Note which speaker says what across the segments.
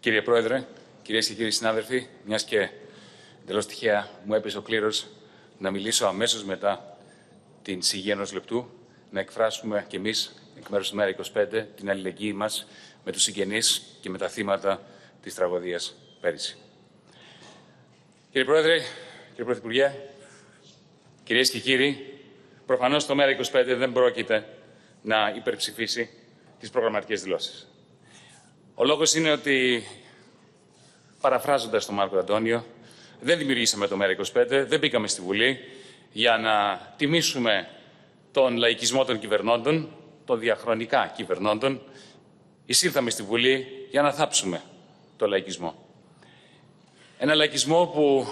Speaker 1: Κύριε Πρόεδρε, κυρίες και κύριοι συνάδελφοι, μιας και εντελώς τυχαία μου έπεσε ο κλήρος να μιλήσω αμέσως μετά την σιγή ενός λεπτού, να εκφράσουμε κι εμείς εκ μέρους του ΜΕΡΑ25 την αλληλεγγύη μας με τους συγγενείς και με τα θύματα της τραγωδίας πέρυσι. Κύριε Πρόεδρε, κύριε Πρωθυπουργέ, κυρίες και κύριοι, προφανώς το ΜΕΡΑ25 δεν πρόκειται να υπερψηφίσει τις προγραμματικές δηλώσεις. Ο λόγος είναι ότι, παραφράζοντας τον Μάρκο Αντώνιο, δεν δημιουργήσαμε το ΜΕΡΑ25, δεν μπήκαμε στη Βουλή για να τιμήσουμε τον λαϊκισμό των κυβερνώντων, των διαχρονικά κυβερνώντων. Εισήλθαμε στη Βουλή για να θάψουμε το λαϊκισμό. Ένα λαϊκισμό που,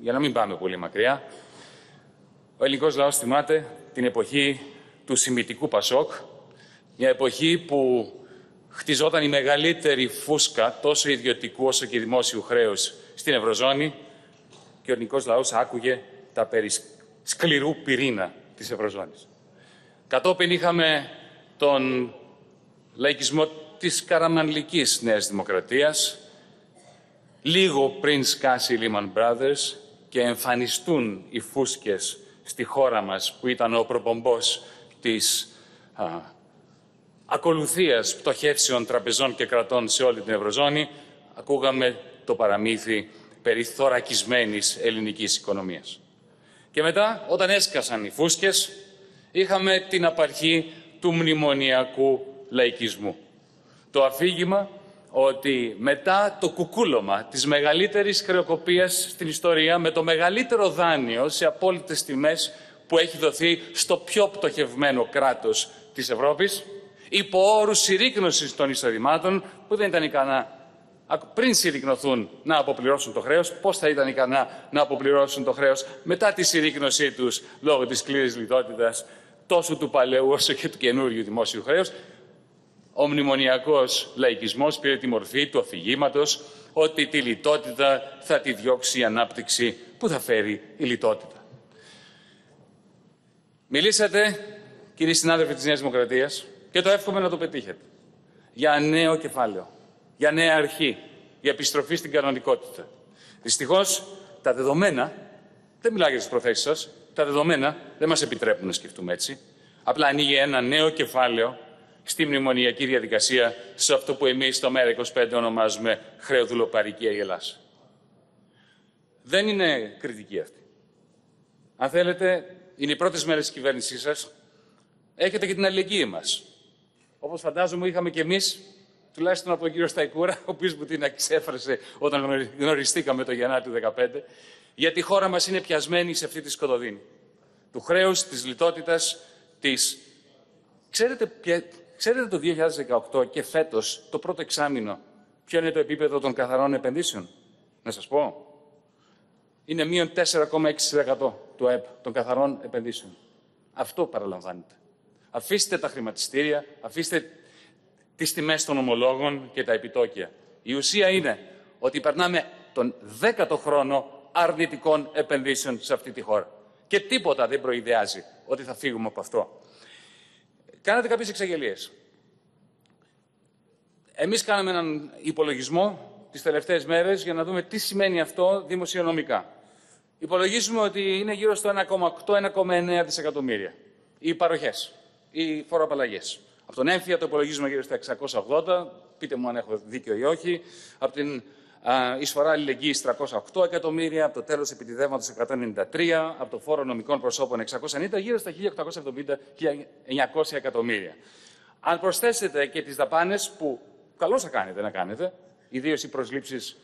Speaker 1: για να μην πάμε πολύ μακριά, ο ελληνικός λαός θυμάται την εποχή του σημητικού Πασόκ, μια εποχή που χτιζόταν η μεγαλύτερη φούσκα τόσο ιδιωτικού όσο και δημόσιου χρέους στην Ευρωζώνη και ο ελληνικός λαός άκουγε τα περί σκληρού πυρήνα της Ευρωζώνης. Κατόπιν είχαμε τον λαϊκισμό της καραμανλικής Νέας Δημοκρατίας, λίγο πριν σκάσει η Lehman Brothers και εμφανιστούν οι φούσκες στη χώρα μας που ήταν ο προπομπός της ακολουθίας πτωχεύσεων τραπεζών και κρατών σε όλη την Ευρωζώνη, ακούγαμε το παραμύθι περί θωρακισμένης ελληνικής οικονομίας. Και μετά, όταν έσκασαν οι φούσκες, είχαμε την απαρχή του μνημονιακού λαϊκισμού. Το αφήγημα ότι μετά το κουκούλωμα της μεγαλύτερης χρεοκοπίας στην ιστορία, με το μεγαλύτερο δάνειο σε απόλυτες τιμές που έχει δοθεί στο πιο πτωχευμένο κράτος της Ευρώπης, υπό όρους συρρήκνωσης των εισοδημάτων που δεν ήταν ικανά πριν συρρυκνωθούν να αποπληρώσουν το χρέος, πώς θα ήταν ικανά να αποπληρώσουν το χρέος μετά τη συρρήκνωσή τους λόγω της σκληρής λιτότητας τόσο του παλαιού όσο και του καινούριου δημόσιου χρέους. Ο μνημονιακός λαϊκισμός πήρε τη μορφή του αφηγήματος ότι τη λιτότητα θα τη διώξει η ανάπτυξη που θα φέρει η λιτότητα. Μιλήσατε, κύριοι συνάδελφοι της Νέας Δημοκρατίας, και το εύχομαι να το πετύχετε. Για νέο κεφάλαιο, για νέα αρχή, για επιστροφή στην κανονικότητα. Δυστυχώς, τα δεδομένα, δεν μιλάω για τις προθέσεις σας, τα δεδομένα δεν μας επιτρέπουν να σκεφτούμε έτσι. Απλά ανοίγει ένα νέο κεφάλαιο στη μνημονιακή διαδικασία σε αυτό που εμείς στο ΜΕΡΑ25 ονομάζουμε χρεοδουλοπαρική αγελάς. Δεν είναι κριτική αυτή. Αν θέλετε, είναι οι πρώτες μέρες της κυβέρνησής σας. Έχετε και την αλληλεγγύη μας. Όπως φαντάζομαι είχαμε κι εμείς, τουλάχιστον από τον κύριο Σταϊκούρα, ο οποίος μου την εξέφρασε όταν γνωριστήκαμε το Γενάρη του 2015, γιατί η χώρα μας είναι πιασμένη σε αυτή τη σκοτωδίνη. Του χρέους, της λιτότητας, τη. Ξέρετε, ξέρετε το 2018 και φέτος, το πρώτο εξάμεινο, ποιο είναι το επίπεδο των καθαρών επενδύσεων; Να σας πω. Είναι μείον 4,6% του ΕΠ των καθαρών επενδύσεων. Αυτό παραλαμβάνεται. Αφήστε τα χρηματιστήρια, αφήστε τις τιμές των ομολόγων και τα επιτόκια. Η ουσία είναι ότι περνάμε τον δέκατο χρόνο αρνητικών επενδύσεων σε αυτή τη χώρα. Και τίποτα δεν προειδεάζει ότι θα φύγουμε από αυτό. Κάνατε κάποιες εξαγγελίες. Εμείς κάναμε έναν υπολογισμό τις τελευταίες μέρες για να δούμε τι σημαίνει αυτό δημοσιονομικά. Υπολογίζουμε ότι είναι γύρω στο 1,8-1,9 δισεκατομμύρια οι παροχές οι φοροαπαλλαγές. Από τον έμφυα το υπολογίζουμε γύρω στα 680, πείτε μου αν έχω δίκιο ή όχι. Από την α, εισφορά αλληλεγγύης 308 εκατομμύρια, από το τέλος επιτιδεύματος 193, από το φόρο νομικών προσώπων 690, γύρω στα 1870-1900 εκατομμύρια. Αν προσθέσετε και τις δαπάνες που καλώς θα κάνετε να κάνετε, ιδίως οι προσλήψεις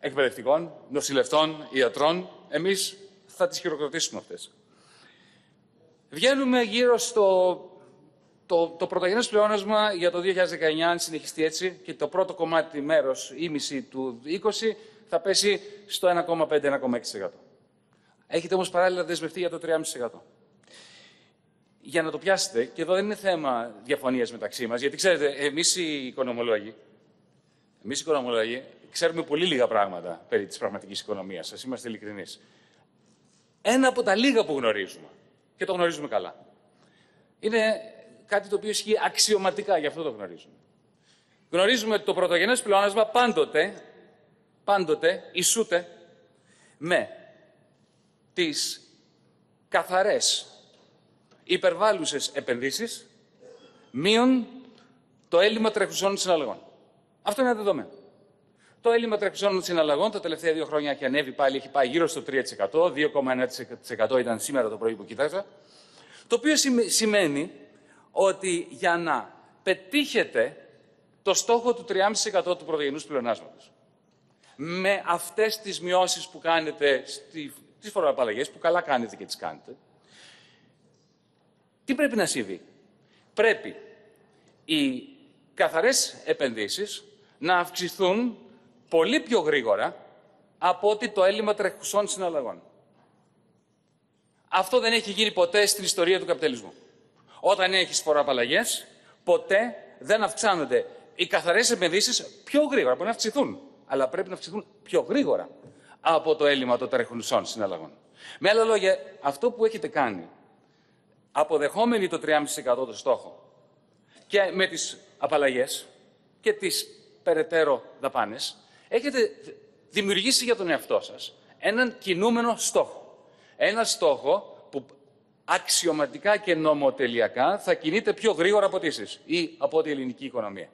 Speaker 1: εκπαιδευτικών, νοσηλευτών, ιατρών, εμείς θα τις χειροκροτήσουμε αυτές. Βγαίνουμε γύρω στο το, το πρωτογενές πλεόνασμα για το 2019, αν συνεχιστεί έτσι, και το πρώτο κομμάτι μέρος, ήμιση του 20, θα πέσει στο 1,5-1,6%. Έχετε όμως παράλληλα δεσμευτεί για το 3,5%. Για να το πιάσετε, και εδώ δεν είναι θέμα διαφωνίας μεταξύ μας, γιατί ξέρετε, εμείς οι οικονομολόγοι, εμείς οι οικονομολόγοι ξέρουμε πολύ λίγα πράγματα περί της πραγματικής οικονομίας, σας είμαστε ειλικρινείς. Ένα από τα λίγα που γνωρίζουμε και το γνωρίζουμε καλά. είναι κάτι το οποίο ισχύει αξιωματικά, γι' αυτό το γνωρίζουμε. Γνωρίζουμε ότι το πρωτογενές πλεόνασμα πάντοτε, πάντοτε ισούται με τις καθαρές υπερβάλλουσες επενδύσεις μείον το έλλειμμα τρεχουσών συναλλαγών. Αυτό είναι ένα δεδομένο. Το έλλειμμα τρεχουσών συναλλαγών τα τελευταία δύο χρόνια έχει ανέβει πάλι, έχει πάει γύρω στο 3%, 2,1% ήταν σήμερα το πρωί που κοιτάξα, το οποίο σημαίνει ότι για να πετύχετε το στόχο του 3,5% του πρωτογενούς πλεονάσματος, με αυτές τις μειώσεις που κάνετε, στις φοροαπαλλαγές, που καλά κάνετε και τις κάνετε, τι πρέπει να συμβεί; Πρέπει οι καθαρές επενδύσεις να αυξηθούν πολύ πιο γρήγορα από ότι το έλλειμμα τρεχουσών συναλλαγών. Αυτό δεν έχει γίνει ποτέ στην ιστορία του καπιταλισμού. Όταν έχεις φοροαπαλλαγές, ποτέ δεν αυξάνονται οι καθαρές επενδύσεις πιο γρήγορα. Μπορεί να αυξηθούν, αλλά πρέπει να αυξηθούν πιο γρήγορα από το έλλειμμα των τρεχουσών συναλλαγών. Με άλλα λόγια, αυτό που έχετε κάνει, αποδεχόμενοι το 3,5% το στόχο και με τις απαλλαγές και τις περαιτέρω δαπάνες, έχετε δημιουργήσει για τον εαυτό σας έναν κινούμενο στόχο. Ένα στόχο που αξιωματικά και νομοτελειακά θα κινείται πιο γρήγορα από εσείς ή από την ελληνική οικονομία.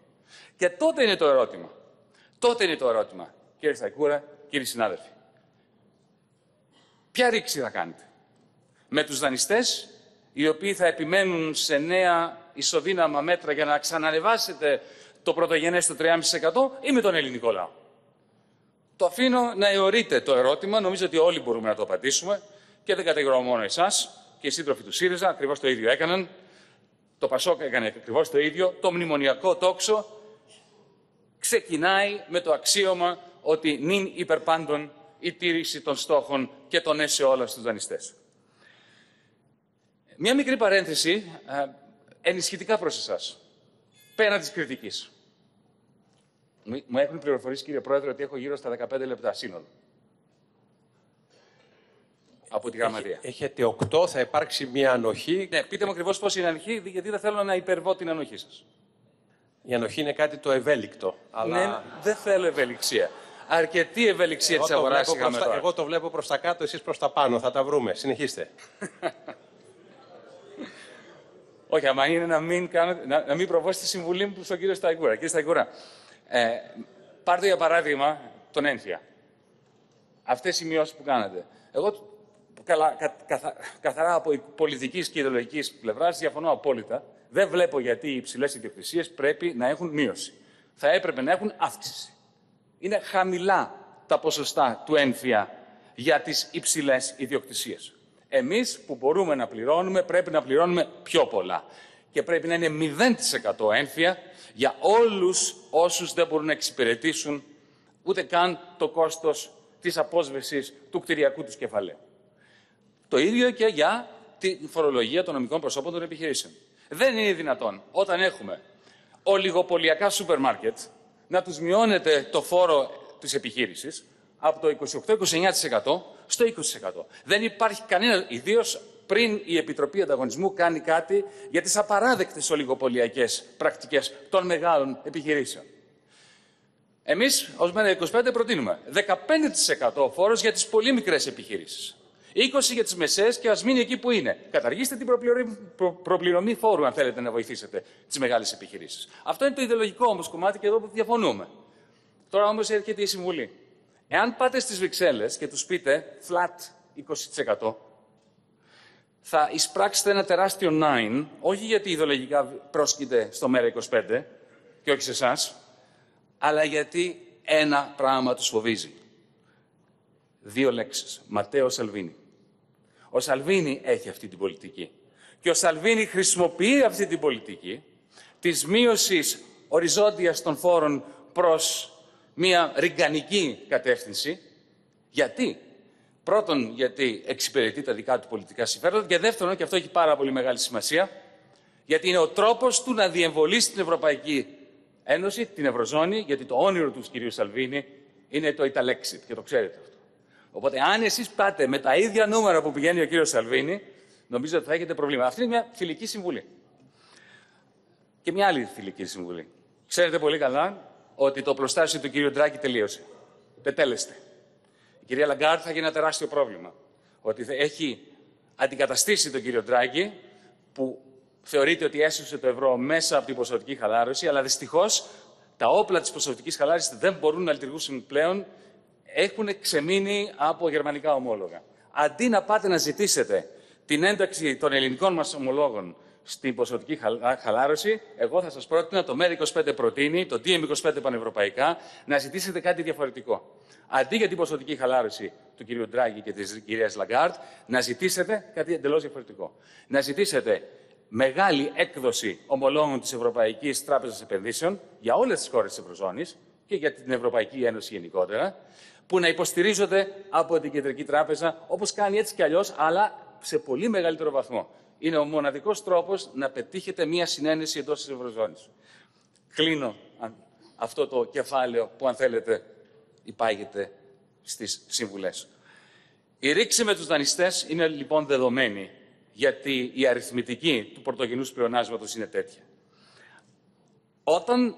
Speaker 1: Και τότε είναι το ερώτημα. Τότε είναι το ερώτημα, κύριε Σταϊκούρα, κύριοι συνάδελφοι. Ποια ρήξη θα κάνετε; Με τους δανειστές, οι οποίοι θα επιμένουν σε νέα ισοδύναμα μέτρα για να ξανανεβάσετε το πρωτογενές στο 3,5% ή με τον ελληνικό λαό; Το αφήνω να αιωρείτε το ερώτημα. Νομίζω ότι όλοι μπορούμε να το απαντήσουμε και δεν κατηγορώ μόνο εσάς και οι σύντροφοι του ΣΥΡΙΖΑ ακριβώς το ίδιο έκαναν. Το ΠΑΣΟΚ έκανε ακριβώς το ίδιο. Το μνημονιακό τόξο ξεκινάει με το αξίωμα ότι νυν υπερπάντων η τήρηση των στόχων και των έσαι όλα στους δανειστές. Μια μικρή παρένθεση, ε, ενισχυτικά προς εσάς, πέραν της κριτικής. Μου έχουν πληροφορήσει, κύριε Πρόεδρε, ότι έχω γύρω στα 15 λεπτά σύνολο. Από τη γραμματεία.
Speaker 2: Έχετε 8, θα υπάρξει μια ανοχή.
Speaker 1: Ναι, πείτε μου ακριβώς πώς είναι η ανοχή, γιατί δεν θέλω να υπερβώ την ανοχή σας.
Speaker 2: Η ανοχή είναι κάτι το ευέλικτο. Αλλά...
Speaker 1: Ναι, δεν θέλω ευελιξία. Αρκετή ευελιξία της αγοράς είχαμε
Speaker 2: τώρα. Εγώ το βλέπω προς τα κάτω, εσείς προς τα πάνω. Θα τα βρούμε. Συνεχίστε.
Speaker 1: Όχι, άμα είναι να μην, κάνω, να, να μην προβώσει τη συμβουλή μου στον κύριο Σταϊκούρα. Κύριε Σταϊκούρα, ε, πάρτε για παράδειγμα τον ένθια. Αυτές οι μειώσεις που κάνετε. Εγώ καλά, κα, καθα, καθαρά από πολιτικής και ιδεολογικής πλευράς διαφωνώ απόλυτα. Δεν βλέπω γιατί οι υψηλές ιδιοκτησίες πρέπει να έχουν μείωση. Θα έπρεπε να έχουν αύξηση. Είναι χαμηλά τα ποσοστά του ένθια για τις υψηλές ιδιοκτησίες. Εμείς που μπορούμε να πληρώνουμε πρέπει να πληρώνουμε πιο πολλά. Και πρέπει να είναι 0% ένθια για όλους όσους δεν μπορούν να εξυπηρετήσουν ούτε καν το κόστος της απόσβεσης του κτηριακού τους κεφαλαίου. Το ίδιο και για τη φορολογία των νομικών προσώπων των επιχειρήσεων. Δεν είναι δυνατόν όταν έχουμε ολιγοπολιακά σούπερ μάρκετ να τους μειώνεται το φόρο της επιχείρησης από το 28-29% στο 20%. Δεν υπάρχει κανένα, ιδίως πριν η Επιτροπή Ανταγωνισμού κάνει κάτι για τις απαράδεκτες ολιγοπολιακές πρακτικές των μεγάλων επιχειρήσεων. Εμείς, ως ΜΕΝΑ 25, προτείνουμε 15% φόρος για τις πολύ μικρές επιχειρήσεις. 20 για τις μεσαίες και ας μείνει εκεί που είναι. Καταργήστε την προπληρωμή, προ, προπληρωμή φόρου, αν θέλετε να βοηθήσετε τις μεγάλες επιχειρήσεις. Αυτό είναι το ιδεολογικό όμως κομμάτι και εδώ που διαφωνούμε. Τώρα όμως έρχεται η συμβουλή. Εάν πάτε στις Βρυξέλλες και τους πείτε flat 20%, θα εισπράξετε ένα τεράστιο 9, όχι γιατί ιδεολογικά πρόσκειται στο ΜΕΡΑ25 και όχι σε εσάς, αλλά γιατί ένα πράγμα τους φοβίζει. Δύο λέξεις. Ματέο Σαλβίνη. Ο Σαλβίνη έχει αυτή την πολιτική. Και ο Σαλβίνη χρησιμοποιεί αυτή την πολιτική της μείωσης οριζόντιας των φόρων προς μια ριγκανική κατεύθυνση. Γιατί; Πρώτον, γιατί εξυπηρετεί τα δικά του πολιτικά συμφέροντα και δεύτερον, και αυτό έχει πάρα πολύ μεγάλη σημασία, γιατί είναι ο τρόπος του να διεμβολήσει την Ευρωπαϊκή Ένωση, την Ευρωζώνη, γιατί το όνειρο του κυρίου Σαλβίνη είναι το Italexit και το ξέρετε αυτό. Οπότε, αν εσείς πάτε με τα ίδια νούμερα που πηγαίνει ο κύριος Σαλβίνη, νομίζω ότι θα έχετε πρόβλημα. Αυτή είναι μια φιλική συμβουλή. Και μια άλλη φιλική συμβουλή. Ξέρετε πολύ καλά ότι το προστάσιο του κύριου Ντράγκη τελείωσε. Τετέλεσται. Η κυρία Λαγκάρτ θα γίνει ένα τεράστιο πρόβλημα. Ότι έχει αντικαταστήσει τον κύριο Ντράγκη, που θεωρείται ότι έσωσε το ευρώ μέσα από την ποσοτική χαλάρωση, αλλά δυστυχώς τα όπλα της ποσοτικής χαλάρωσης δεν μπορούν να λειτουργήσουν πλέον, έχουν ξεμείνει από γερμανικά ομόλογα. Αντί να πάτε να ζητήσετε την ένταξη των ελληνικών μας ομολόγων στην ποσοτική χαλάρωση, εγώ θα σας πρότεινα το ΜέΡΑ25 προτείνει, το DiEM25 πανευρωπαϊκά, να ζητήσετε κάτι διαφορετικό. Αντί για την ποσοτική χαλάρωση του κ. Ντράγκη και της κυρίας Λαγκάρτ, να ζητήσετε κάτι εντελώς διαφορετικό. Να ζητήσετε μεγάλη έκδοση ομολόγων της Ευρωπαϊκής Τράπεζας Επενδύσεων για όλες τις χώρες της Ευρωζώνης και για την Ευρωπαϊκή Ένωση γενικότερα, που να υποστηρίζονται από την Κεντρική Τράπεζα, όπως κάνει έτσι κι αλλιώς, αλλά σε πολύ μεγαλύτερο βαθμό. Είναι ο μοναδικός τρόπος να πετύχετε μία συνένεση εντός της Ευρωζώνης. Κλείνω αυτό το κεφάλαιο που, αν θέλετε, υπάγεται στις συμβουλές. Η ρήξη με τους δανειστές είναι λοιπόν δεδομένη, γιατί η αριθμητική του πρωτογενούς πλεονάσματος είναι τέτοια. Όταν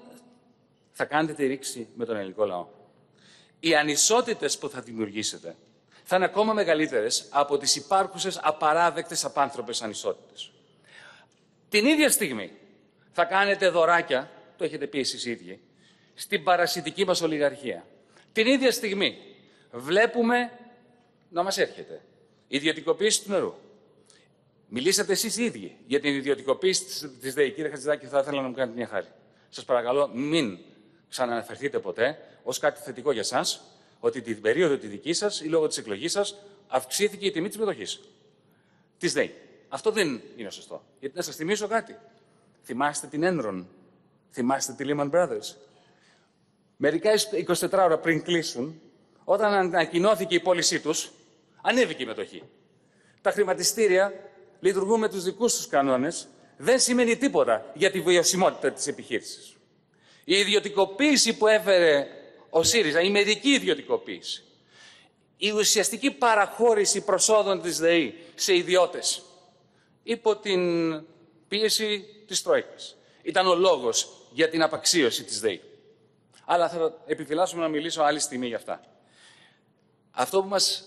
Speaker 1: θα κάνετε τη ρήξη με τον ελληνικό λαό, οι ανισότητες που θα δημιουργήσετε θα είναι ακόμα μεγαλύτερες από τις υπάρχουσες απαράδεκτες απάνθρωπες ανισότητες. Την ίδια στιγμή θα κάνετε δωράκια, το έχετε πει εσείς ίδιοι, στην παρασιτική μας ολιγαρχία. Την ίδια στιγμή βλέπουμε να μας έρχεται η ιδιωτικοποίηση του νερού. Μιλήσατε εσείς οι ίδιοι για την ιδιωτικοποίηση της ΔΕΗ. Κύριε Χατζηδάκη, θα ήθελα να μου κάνετε μια χάρη. Σας παρακαλώ, μην ξαναναφερθείτε ποτέ ως κάτι θετικό για σας, ότι την περίοδο τη δική σας ή λόγω της εκλογής σας αυξήθηκε η τιμή της μετοχής. Της ΔΕΗ. Αυτό δεν είναι σωστό. Γιατί να σας θυμίσω κάτι. Θυμάστε την Enron. Θυμάστε τη Lehman Brothers. Μερικά 24 ώρα πριν κλείσουν, όταν ανακοινώθηκε η πώλησή τους, ανέβηκε η μετοχή. Τα χρηματιστήρια λειτουργούν με τους δικούς τους κανόνες, δεν σημαίνει τίποτα για τη βιωσιμότητα της επιχείρησης. Η ιδιωτικοποίηση που έφερε ο ΣΥΡΙΖΑ, η μερική ιδιωτικοποίηση, η ουσιαστική παραχώρηση προσόδων της ΔΕΗ σε ιδιώτες, υπό την πίεση της Τρόικας, ήταν ο λόγος για την απαξίωση της ΔΕΗ αλλά θα επιφυλάσσουμε να μιλήσω άλλη στιγμή για αυτά. Αυτό που μας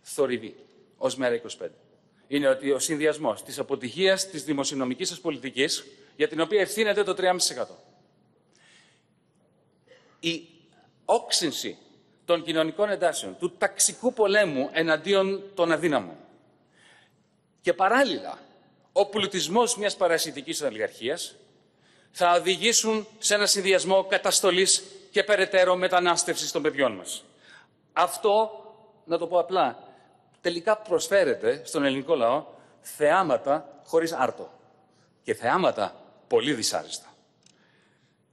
Speaker 1: θορυβεί ως μέρα 25 είναι ότι ο συνδυασμός της αποτυχίας της δημοσιονομικής σας πολιτικής, για την οποία ευθύνεται το 3,5%. Η όξυνση των κοινωνικών εντάσεων, του ταξικού πολέμου εναντίον των αδύναμων και παράλληλα ο πλουτισμός μιας παρασιτικής ολιγαρχίας θα οδηγήσουν σε ένα συνδυασμό καταστολής και περαιτέρω μετανάστευσης των παιδιών μας. Αυτό, να το πω απλά, τελικά προσφέρεται στον ελληνικό λαό θεάματα χωρίς άρτο και θεάματα πολύ δυσάρεστα.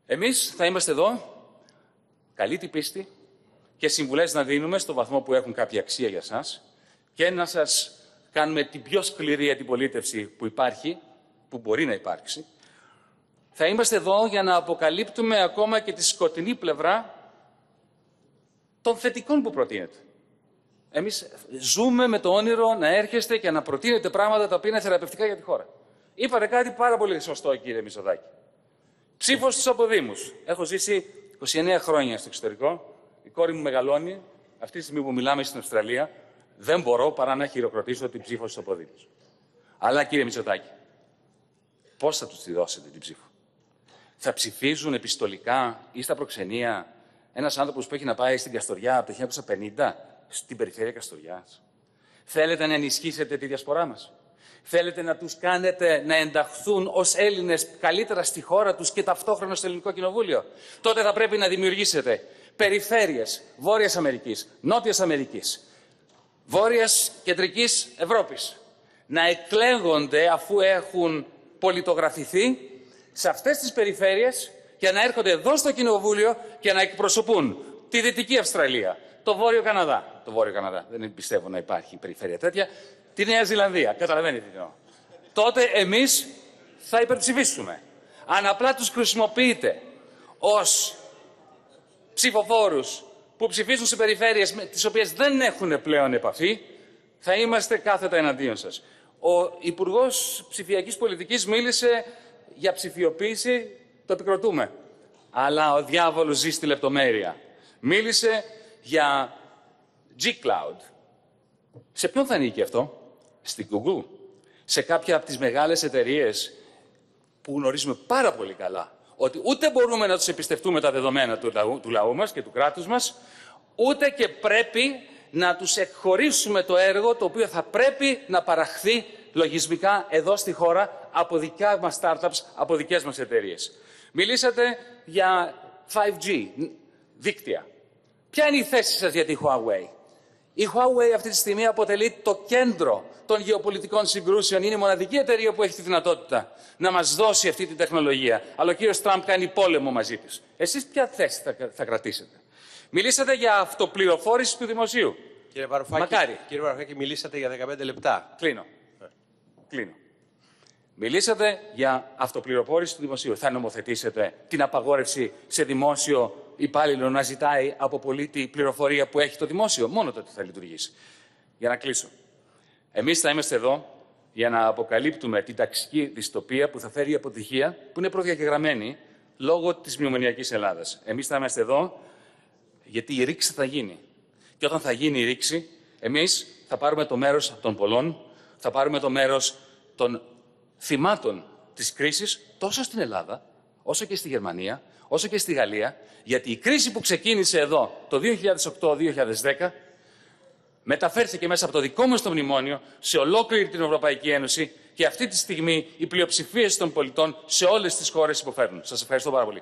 Speaker 1: Εμείς θα είμαστε εδώ, καλή την πίστη και συμβουλές να δίνουμε στο βαθμό που έχουν κάποια αξία για σας και να σας κάνουμε την πιο σκληρή αντιπολίτευση που υπάρχει, που μπορεί να υπάρξει, θα είμαστε εδώ για να αποκαλύπτουμε ακόμα και τη σκοτεινή πλευρά των θετικών που προτείνεται. Εμείς ζούμε με το όνειρο να έρχεστε και να προτείνετε πράγματα τα οποία είναι θεραπευτικά για τη χώρα. Είπατε κάτι πάρα πολύ σωστό, κύριε Μισοδάκη. Ψήφος στους αποδήμους. Έχω ζήσει 29 χρόνια στο εξωτερικό. Η κόρη μου μεγαλώνει. Αυτή τη στιγμή που μιλάμε στην Αυστραλία, δεν μπορώ παρά να χειροκροτήσω την ψήφο στους αποδήμους. Αλλά κύριε Μητσοτάκη, πώς θα τους τη δώσετε την ψήφο; Θα ψηφίζουν επιστολικά ή στα προξενία ένας άνθρωπος που έχει να πάει στην Καστοριά από το 1950 στην περιφέρεια Καστοριάς; Θέλετε να ενισχύσετε τη διασπορά μας; Θέλετε να τους κάνετε να ενταχθούν ως Έλληνες καλύτερα στη χώρα τους και ταυτόχρονα στο Ελληνικό Κοινοβούλιο; Τότε θα πρέπει να δημιουργήσετε περιφέρειες Βόρειας Αμερικής, Νότιας Αμερικής, Βόρειας Κεντρικής Ευρώπης να εκλέγονται αφού έχουν πολιτογραφηθεί σε αυτές τις περιφέρειες για να έρχονται εδώ στο Κοινοβούλιο και να εκπροσωπούν τη Δυτική Αυστραλία, το Βόρειο Καναδά. Το Βόρειο Καναδά, δεν πιστεύω να υπάρχει περιφέρεια τέτοια. Τη Νέα Ζηλανδία, καταλαβαίνετε τι εννοώ. Τότε εμείς θα υπερψηφίσουμε. Αν απλά τους χρησιμοποιείτε ως ψηφοφόρους που ψηφίζουν σε περιφέρειες με τις οποίες δεν έχουν πλέον επαφή, θα είμαστε κάθετα εναντίον σας. Ο Υπουργός Ψηφιακής Πολιτικής μίλησε για ψηφιοποίηση, το επικροτούμε. Αλλά ο διάβολος ζει στη λεπτομέρεια. Μίλησε για G-Cloud. Σε ποιον θα ανήκει αυτό; Στην Google. Σε κάποια από τις μεγάλες εταιρείες που γνωρίζουμε πάρα πολύ καλά ότι ούτε μπορούμε να τους εμπιστευτούμε τα δεδομένα του λαού, του λαού μας και του κράτους μας, ούτε και πρέπει να τους εκχωρήσουμε το έργο το οποίο θα πρέπει να παραχθεί λογισμικά εδώ στη χώρα από δικά μας startups, από δικές μας εταιρείες. Μιλήσατε για 5G, δίκτυα. Ποια είναι η θέση σας για τη Huawei; Η Huawei αυτή τη στιγμή αποτελεί το κέντρο των γεωπολιτικών συγκρούσεων. Είναι η μοναδική εταιρεία που έχει τη δυνατότητα να μας δώσει αυτή τη τεχνολογία. Αλλά ο κύριος Τραμπ κάνει πόλεμο μαζί της. Εσείς ποια θέση θα, θα κρατήσετε; Μιλήσατε για αυτοπληροφόρηση του δημοσίου.
Speaker 2: Κύριε Βαρουφάκη,
Speaker 1: Μακάρι.
Speaker 2: κύριε Βαρουφάκη, μιλήσατε για 15 λεπτά.
Speaker 1: Κλείνω. Κλείνω. Μιλήσατε για αυτοπληροφόρηση του δημοσίου. Θα νομοθετήσετε την απαγόρευση σε δημόσιο υπάλληλο να ζητάει από πολίτη πληροφορία που έχει το δημόσιο. Μόνο τότε θα λειτουργήσει. Για να κλείσω. Εμείς θα είμαστε εδώ για να αποκαλύπτουμε την ταξική δυστοπία που θα φέρει η αποτυχία που είναι προδιαγεγραμμένη λόγω της μνημονιακής Ελλάδας. Εμείς θα είμαστε εδώ γιατί η ρήξη θα γίνει. Και όταν θα γίνει η ρήξη, εμείς θα πάρουμε το μέρος των πολλών, θα πάρουμε το μέρος των θυμάτων της κρίσης τόσο στην Ελλάδα, όσο και στη Γερμανία, όσο και στη Γαλλία, γιατί η κρίση που ξεκίνησε εδώ το 2008-2010 μεταφέρθηκε μέσα από το δικό μας το μνημόνιο σε ολόκληρη την Ευρωπαϊκή Ένωση και αυτή τη στιγμή οι πλειοψηφίες των πολιτών σε όλες τις χώρες υποφέρουν. Σας ευχαριστώ πάρα πολύ.